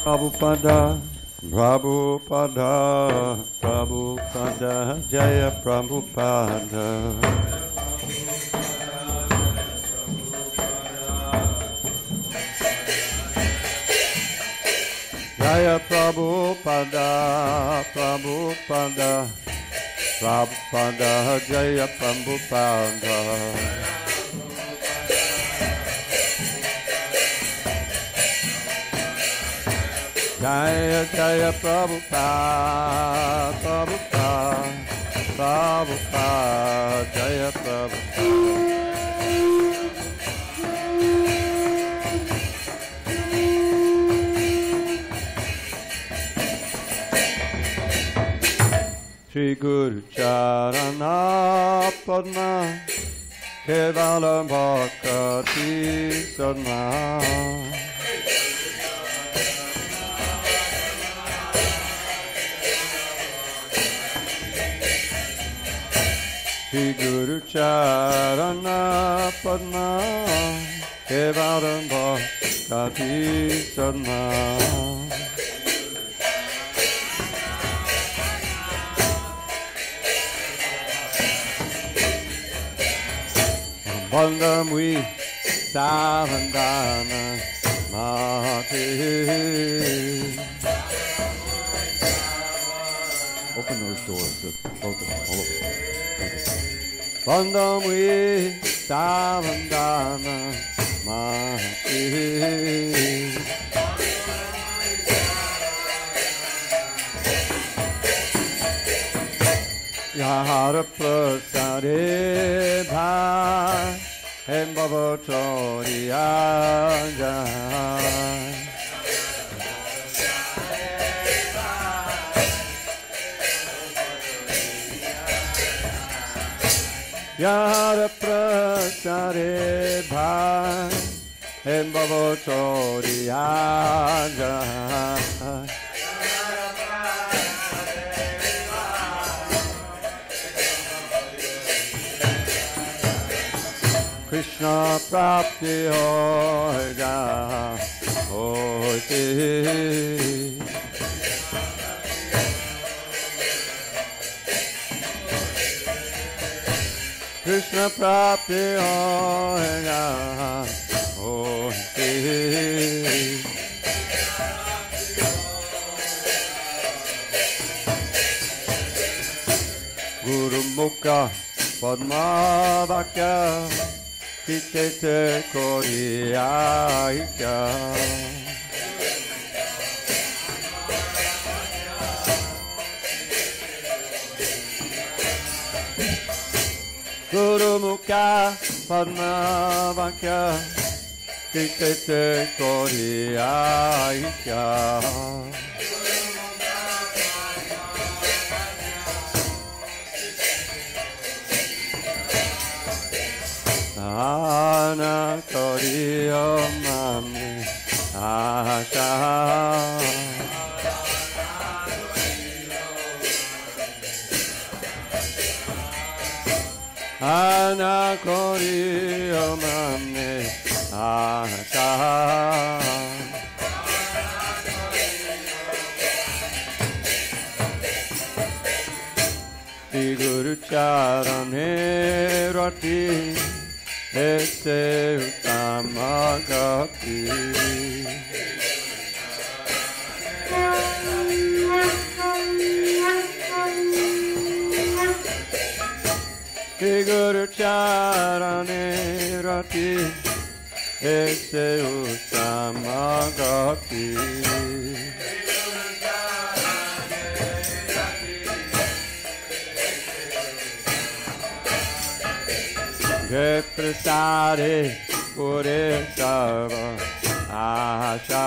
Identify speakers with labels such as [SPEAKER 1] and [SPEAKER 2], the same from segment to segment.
[SPEAKER 1] Prabhupada, Prabhupada, Prabhupada, Jaya Prabhupada. Jaya Prabhupada, Prabhupada, Prabhupada, Jaya Prabhupada. Jaya Jaya Prabhupada, Prabhupada, Prabhupada, Jaya Prabhupada. Shri Guru Charana Padma Kevala Bhakti Sadma Shri Guru Charana Padma Bandamui Savandana Mate. Open those doors, both of them, all of them. Bandamui Savandana Mate. Yahara prasare bhai Hem bhava Yara prasare bhai Em bhavo chori aja Krishna prapti hoja hoti hoy te Krishna prapti hoy ja hoy te Guru Mukha Padma Vakya Kitete Koriyaika Guru Mukha Padma Vakya Kitete Koriyaika Ana Koriyo Mami Asha Ana Koriyo Mami Asha Shri Guru Charane Rati Ese Uttama Gati Shri Guru Charane Rati Ese के गुरु चरणे रति ऐसे उत्तम गति प्रसारे पूरे सब आशा।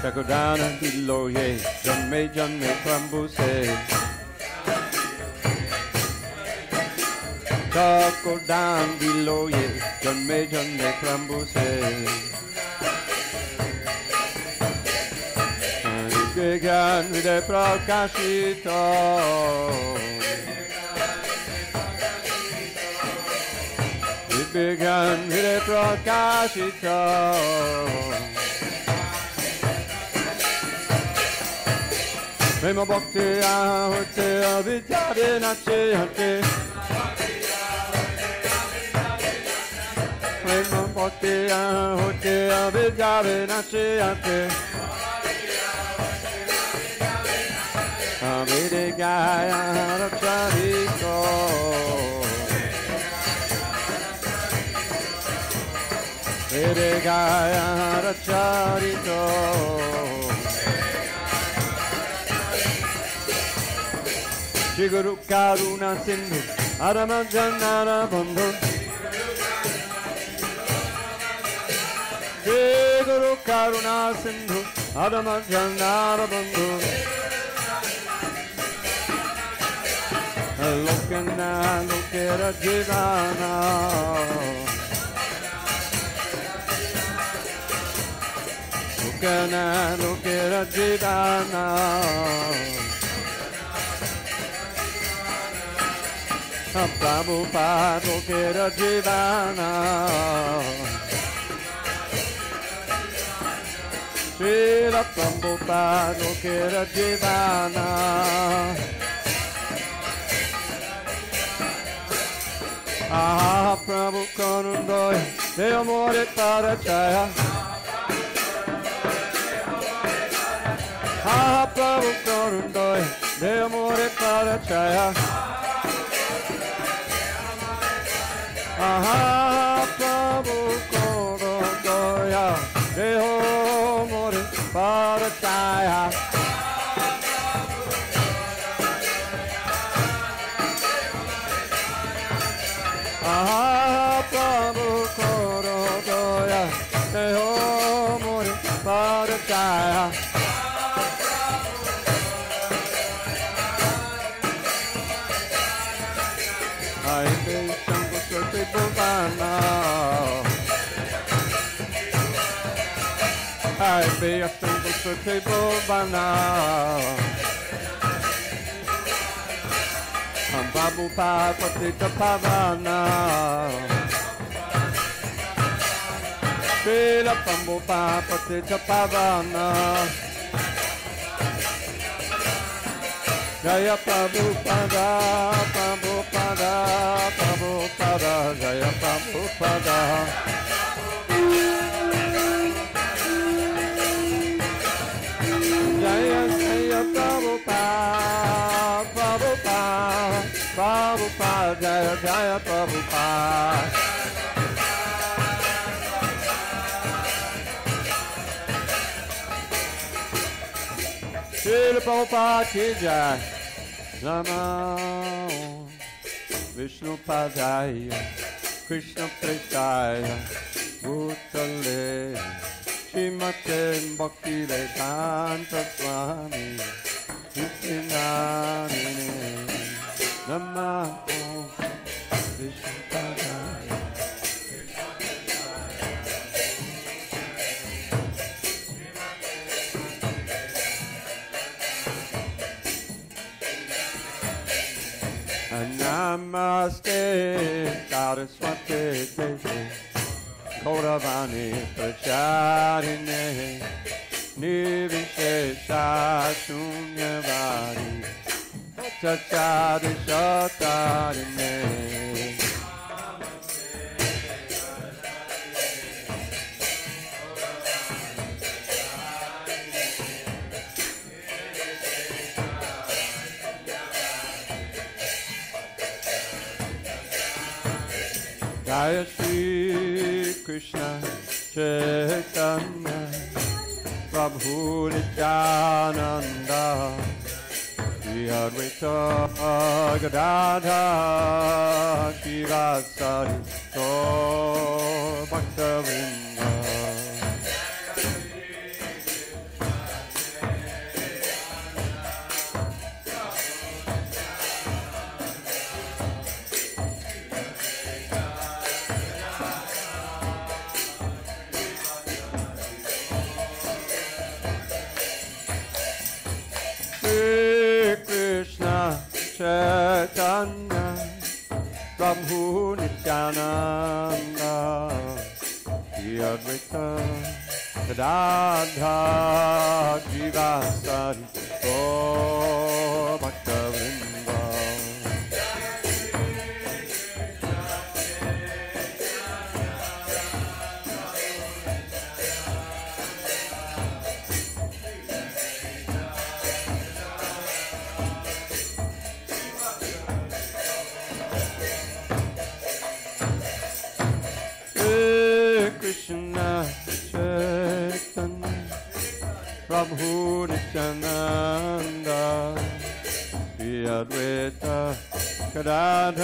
[SPEAKER 1] Chakodana Diloye Janme Janme Prabhu se Toko dan biloye Janme janme prabhu se Vigan vide prakashito Vigan vide prakashito Prema bhakti ahute avidyade nache hate Prema bhakti ahute avidyade nache hate Amide gaya harachariko Vede gaya harachariko Shri Guru Karuna Sindhu Aramanjanara Bandhu Shri Guru Karuna Sindhu Aramanjanara Bandhu Lokana Lokera Jivana Lokana Lokera Jivana Prabhupada Lokera Jivana Srila Prabhupada Lokera Jivana Ah, Prabhu Karundoy De amore para chaya. Ah, Prabhu Karundoy De amore para chaya. Ah, Prabhu Karundoy De amore para Prabhu Korodoya, Deho Muri Padachaya. I be Shambhu Surti Bhavana. I be a Prabhupada Patita Pavana. Srila Prabhupada Patita Pavana. Jaya Prabhupada Prabhupada Prabhupada Jaya Prabhupada Jaya Prabhupada Jaya Jaya Prabhupada. Srila Prabhupada ki jai. Namo Vishnu Padaya Krishna Prestaya Bhutale Srimate Bhakti Vedanta Swami Nityanamine Namo Vishnu Namaste Saraswati Devi Gauravani Pracharine Nivishesha Shunyavadi Chachadi Shatarine Jaya Shri Krishna Chaitanya Prabhu Nityananda Shri Advaita Gadadha Shivasari Gaur Bhaktavinda Radha. Prabhu Nityananda Shri Advaita Kadadha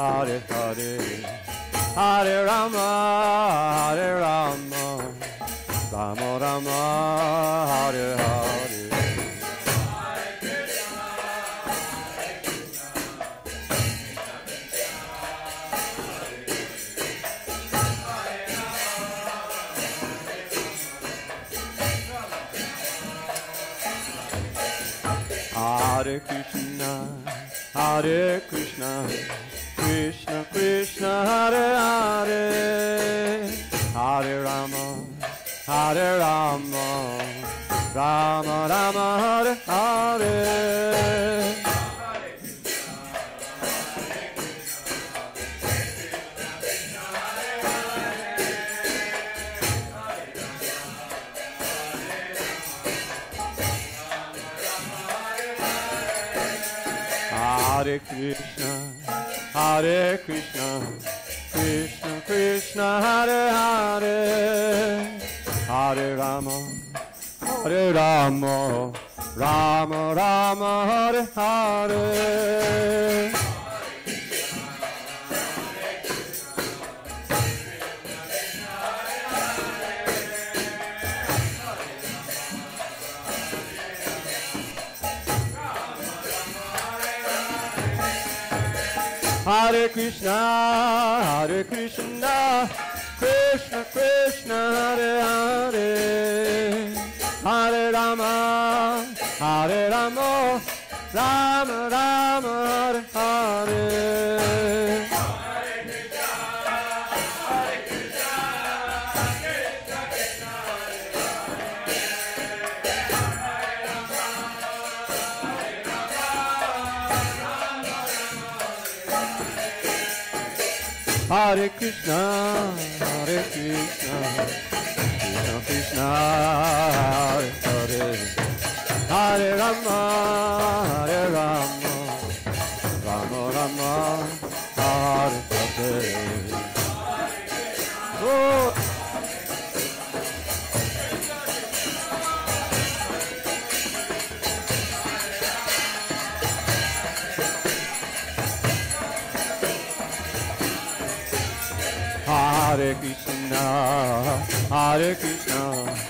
[SPEAKER 1] Hare Hare, Hare Rama, Hare Rama, Rama Rama, Hare Hare. Hare Krishna, Hare Rama Rama, Hare Hare. Hare Krishna, Hare Rama, Rama Rama, Hare Hare. Hare Krishna, Hare Krishna, Krishna Rama, Hare Rama, Rama Rama, Hare Hare. Hare Krishna, Hare Krishna, Krishna Krishna, Hare Hare Rama, Hare Rama, Rama Rama, Hare Hare. Oh. Hare Krishna, Hare Krishna,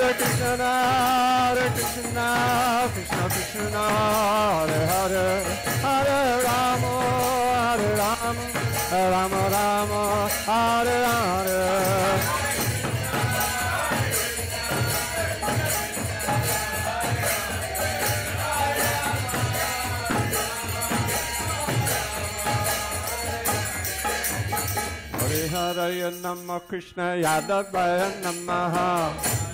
[SPEAKER 1] Hare Krishna, Hare Krishna, Krishna Krishna, Hare Hare, Hare Rama, Hare Rama, Rama Rama, Hare Hare. Hare Namah Krishna Yadavaya Namaha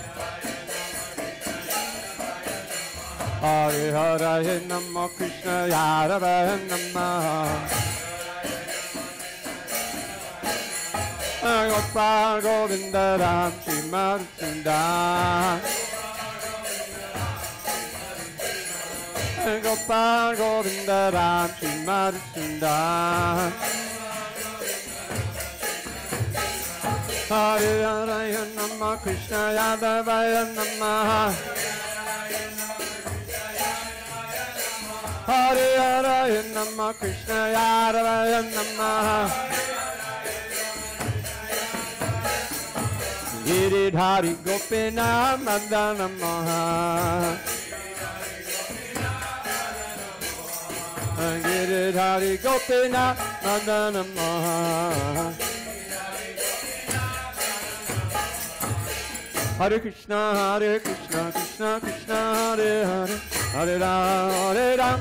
[SPEAKER 1] Hare Hare Namah Krishna Yadavaya Namaha Gopal Govinda Ram Shri Madhusunda Gopal Govinda Ram Shri Madhusunda Hare Hare Namah Krishna Yadavaya Namaha Hare Hare Namah Krishna Yadavaya Namaha Giridhari Gopina Madana Maha Giridhari Gopina Madana Maha Hare Krishna, Hare Krishna, Krishna Krishna, Hare Hare, Hare Ram, Hare Ram,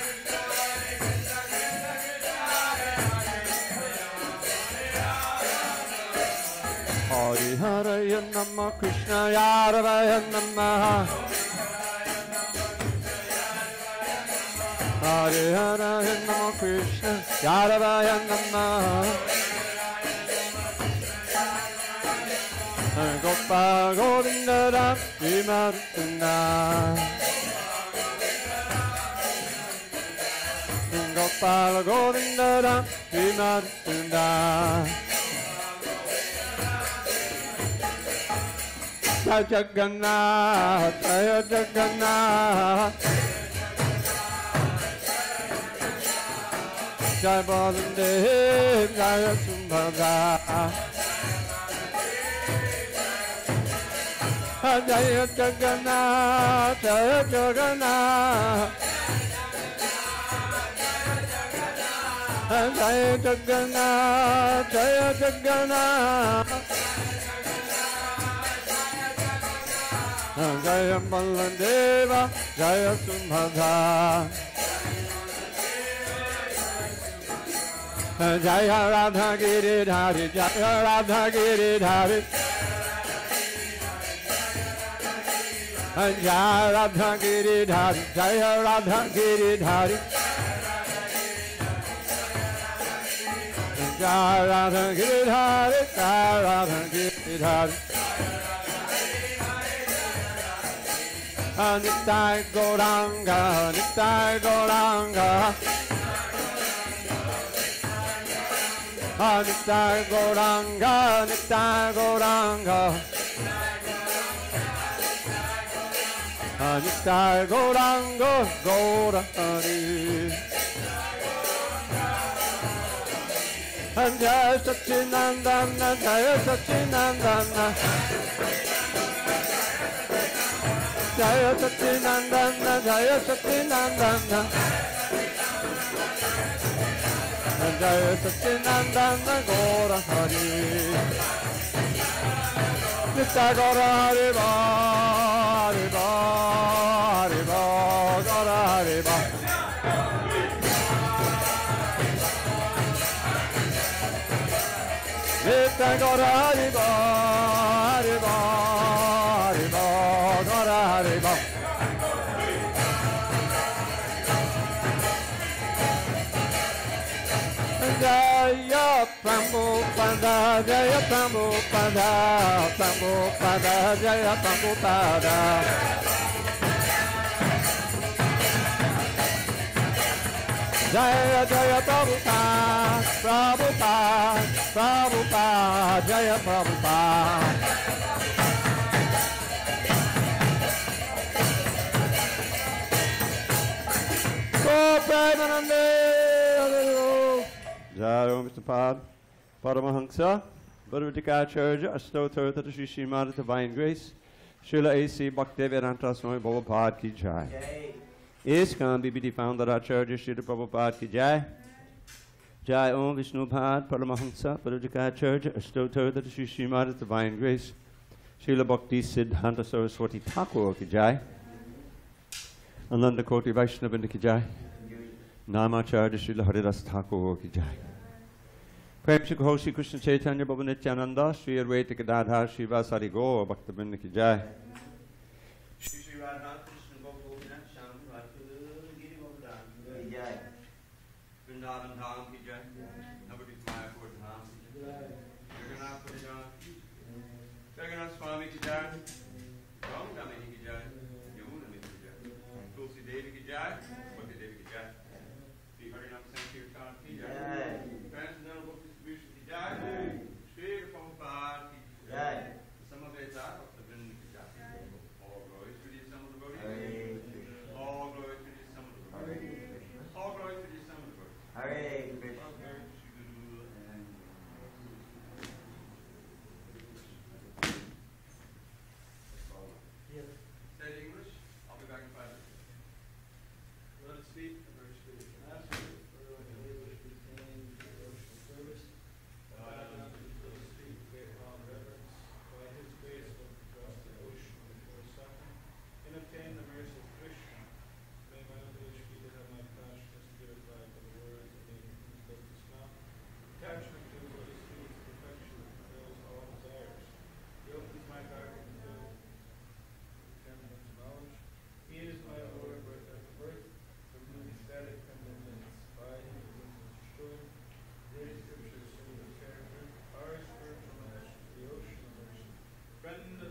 [SPEAKER 1] Hare Namah Krishna Yadavaya Namah Hare Hare Namah Krishna Yadavaya Namah Gopal Govinda Ram Vimartunda Gopal Govinda Ram Vimartunda Jai Jagannath Jai Jagannath. Jai Baladev Jai Subhadra Jaya Jagannath, Jaya Jagannath. Jaya Jagannath, Jaya Jagannath. Jaya Baladeva, Jaya Subhadra. Jaya Radha Giridhari, Jaya Radha Giridhari. Jaya Radha Giridhari, Jaya Radha Giridhari. Jaya Radha Giridhari, Jaya Radha Giridhari. Nitai Gauranga, Nitai Gauranga. Ah, Nitai Gauranga, ah, Nitai Gauranga. Nitai Gauranga Gaurahari Jaya Sachinandana Jaya Sachinandana Jaya Sachinandana Jaya Sachinandana Jaya Sachinandana Gaurahari Nitta Gora Hare Ba Hare Ba Hare Ba Gora Hare Ba Nitta Gora Hare Prabhupada, Jaya Prabhupada, Prabhupada, Jaya Prabhupada. Jaya Jaya Prabhupada, Prabhupada, Prabhupada, Jaya Prabhupada. Go Premanande, Jai Om Mr. Pad, Paramahansa, Bhadavadikacharya, Astotartha Shri Srimad Divine Grace, Srila A.C. Bhaktivedanta Swami Prabhupada Ki Jai. ISKCON BBD founder Acharya Srila Prabhupada Ki Jai. Jai Om Vishnu Pad, Paramahansa, Bhadavadikacharya, Astotartha Shri Srimad Divine Grace, Srila Bhakti Siddhanta Saraswati Thakur Ki Jai. Ananta Koti Ki Jai. Namacharya Srila Haridas Thakur Ki Jai. प्रेम श्री गौ श्री कृष्ण चैतन्य भवन नित्यानंद श्री अद्वैत के दाधा श्रीवासारी गो भक्त बिंद की जय Shri written